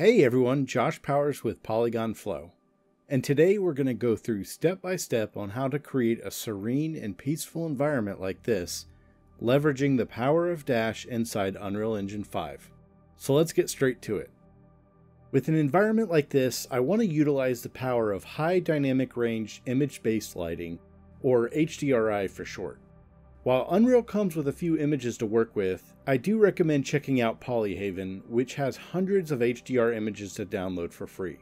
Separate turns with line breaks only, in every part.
Hey everyone, Josh Powers with Polygon Flow. And today we're going to go through step by step on how to create a serene and peaceful environment like this, leveraging the power of Dash inside Unreal Engine 5. So let's get straight to it. With an environment like this, I want to utilize the power of high dynamic range image based lighting, or HDRI for short. While Unreal comes with a few images to work with, I do recommend checking out Polyhaven, which has hundreds of HDR images to download for free.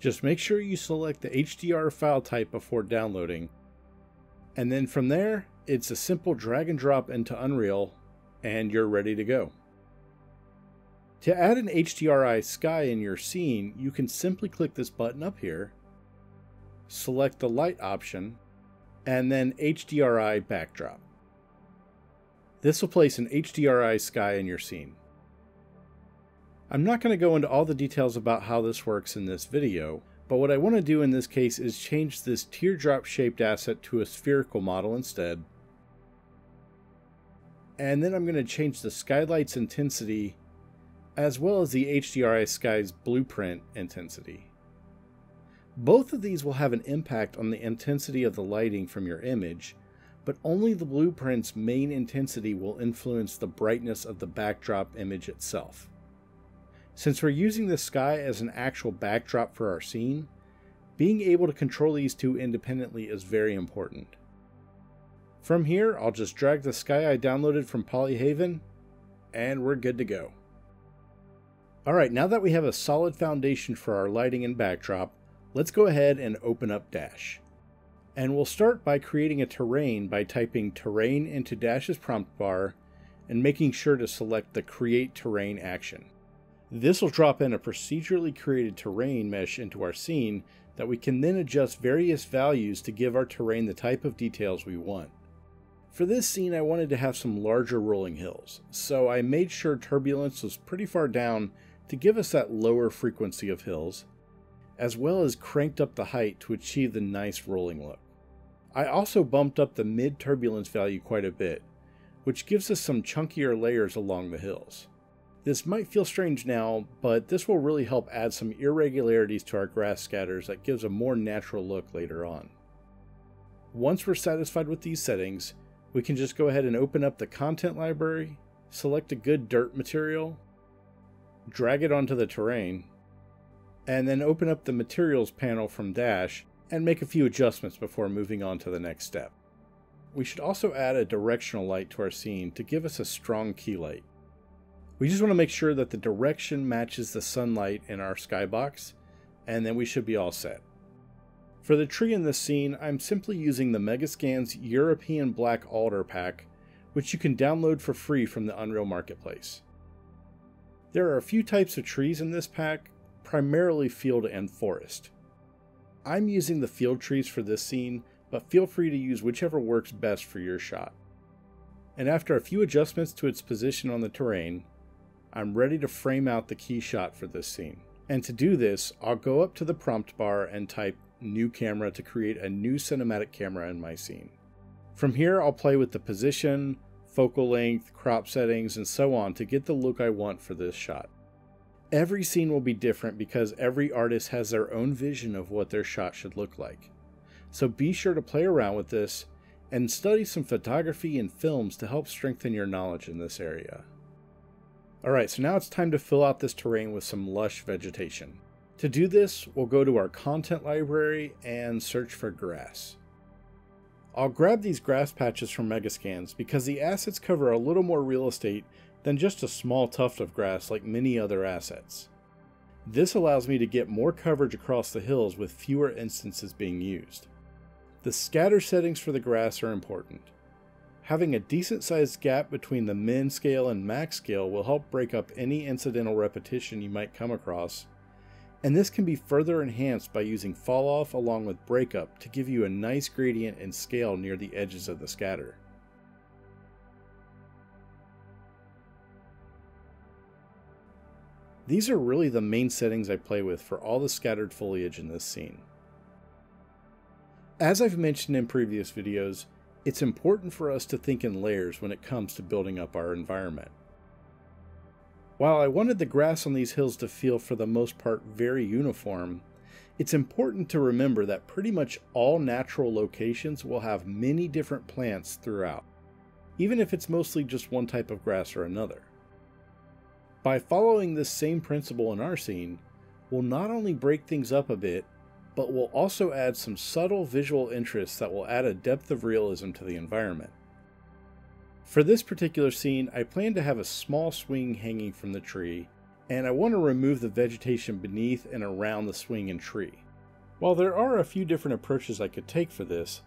Just make sure you select the HDR file type before downloading, and then from there, it's a simple drag and drop into Unreal, and you're ready to go. To add an HDRI sky in your scene, you can simply click this button up here, select the light option, and then HDRI backdrop. This will place an HDRI sky in your scene. I'm not going to go into all the details about how this works in this video, but what I want to do in this case is change this teardrop shaped asset to a spherical model instead. And then I'm going to change the skylight's intensity as well as the HDRI sky's blueprint intensity. Both of these will have an impact on the intensity of the lighting from your image, but only the blueprint's main intensity will influence the brightness of the backdrop image itself. Since we're using the sky as an actual backdrop for our scene, being able to control these two independently is very important. From here, I'll just drag the sky I downloaded from Polyhaven, and we're good to go. Alright, now that we have a solid foundation for our lighting and backdrop, Let's go ahead and open up Dash. And we'll start by creating a terrain by typing terrain into Dash's prompt bar and making sure to select the create terrain action. This will drop in a procedurally created terrain mesh into our scene that we can then adjust various values to give our terrain the type of details we want. For this scene I wanted to have some larger rolling hills, so I made sure turbulence was pretty far down to give us that lower frequency of hills, as well as cranked up the height to achieve the nice rolling look. I also bumped up the mid turbulence value quite a bit, which gives us some chunkier layers along the hills. This might feel strange now, but this will really help add some irregularities to our grass scatters that gives a more natural look later on. Once we're satisfied with these settings, we can just go ahead and open up the content library, select a good dirt material, drag it onto the terrain, and then open up the materials panel from Dash and make a few adjustments before moving on to the next step. We should also add a directional light to our scene to give us a strong key light. We just want to make sure that the direction matches the sunlight in our skybox, and then we should be all set. For the tree in this scene, I'm simply using the Megascans European Black Alder pack, which you can download for free from the Unreal Marketplace. There are a few types of trees in this pack, primarily field and forest. I'm using the field trees for this scene, but feel free to use whichever works best for your shot. And after a few adjustments to its position on the terrain, I'm ready to frame out the key shot for this scene. And to do this, I'll go up to the prompt bar and type new camera to create a new cinematic camera in my scene. From here, I'll play with the position, focal length, crop settings, and so on to get the look I want for this shot. Every scene will be different because every artist has their own vision of what their shot should look like. So be sure to play around with this and study some photography and films to help strengthen your knowledge in this area. Alright, so now it's time to fill out this terrain with some lush vegetation. To do this, we'll go to our content library and search for grass. I'll grab these grass patches from Megascans because the assets cover a little more real estate than just a small tuft of grass like many other assets. This allows me to get more coverage across the hills with fewer instances being used. The scatter settings for the grass are important. Having a decent sized gap between the min scale and max scale will help break up any incidental repetition you might come across, and this can be further enhanced by using fall off along with breakup to give you a nice gradient and scale near the edges of the scatter. These are really the main settings I play with for all the scattered foliage in this scene. As I've mentioned in previous videos, it's important for us to think in layers when it comes to building up our environment. While I wanted the grass on these hills to feel for the most part very uniform, it's important to remember that pretty much all natural locations will have many different plants throughout, even if it's mostly just one type of grass or another. By following this same principle in our scene, we'll not only break things up a bit, but we'll also add some subtle visual interests that will add a depth of realism to the environment. For this particular scene, I plan to have a small swing hanging from the tree, and I want to remove the vegetation beneath and around the swing and tree. While there are a few different approaches I could take for this,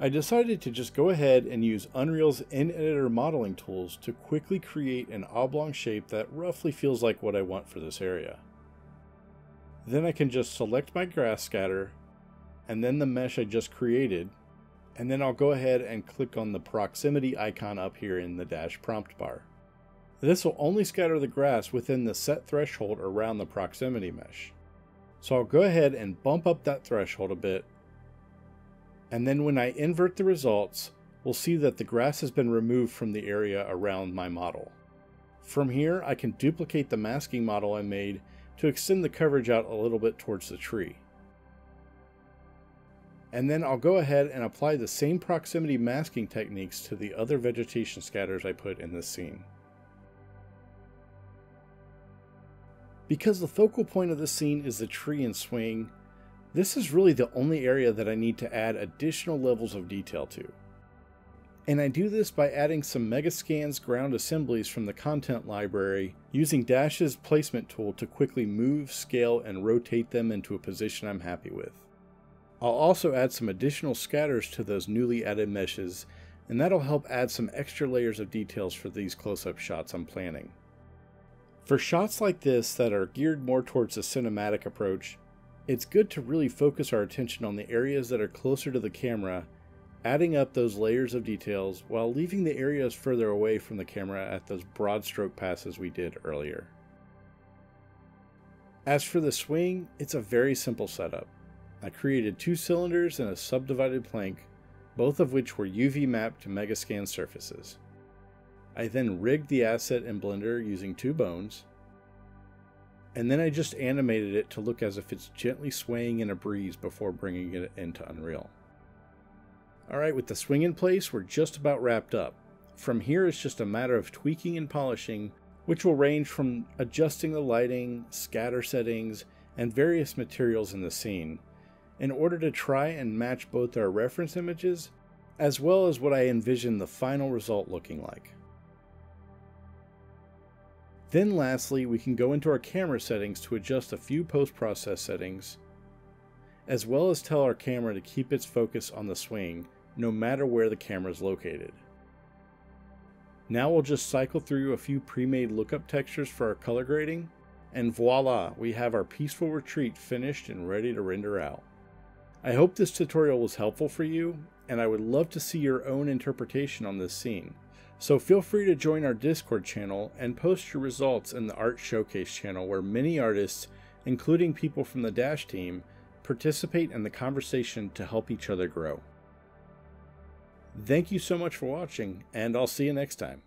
I decided to just go ahead and use Unreal's in-editor modeling tools to quickly create an oblong shape that roughly feels like what I want for this area. Then I can just select my grass scatter, and then the mesh I just created, and then I'll go ahead and click on the proximity icon up here in the dash prompt bar. This will only scatter the grass within the set threshold around the proximity mesh. So I'll go ahead and bump up that threshold a bit, and then when I invert the results, we'll see that the grass has been removed from the area around my model. From here, I can duplicate the masking model I made to extend the coverage out a little bit towards the tree and then I'll go ahead and apply the same proximity masking techniques to the other vegetation scatters I put in this scene. Because the focal point of the scene is the tree and swing, this is really the only area that I need to add additional levels of detail to. And I do this by adding some Megascans ground assemblies from the content library using Dash's placement tool to quickly move, scale, and rotate them into a position I'm happy with. I'll also add some additional scatters to those newly added meshes, and that'll help add some extra layers of details for these close-up shots I'm planning. For shots like this that are geared more towards a cinematic approach, it's good to really focus our attention on the areas that are closer to the camera, adding up those layers of details while leaving the areas further away from the camera at those broad stroke passes we did earlier. As for the swing, it's a very simple setup. I created two cylinders and a subdivided plank, both of which were UV mapped to Megascan surfaces. I then rigged the asset in Blender using two bones, and then I just animated it to look as if it's gently swaying in a breeze before bringing it into Unreal. Alright, with the swing in place, we're just about wrapped up. From here, it's just a matter of tweaking and polishing, which will range from adjusting the lighting, scatter settings, and various materials in the scene, in order to try and match both our reference images as well as what I envision the final result looking like. Then lastly, we can go into our camera settings to adjust a few post-process settings, as well as tell our camera to keep its focus on the swing no matter where the camera is located. Now we'll just cycle through a few pre-made lookup textures for our color grading, and voila, we have our peaceful retreat finished and ready to render out. I hope this tutorial was helpful for you, and I would love to see your own interpretation on this scene. So feel free to join our Discord channel and post your results in the Art Showcase channel where many artists, including people from the Dash team, participate in the conversation to help each other grow. Thank you so much for watching, and I'll see you next time.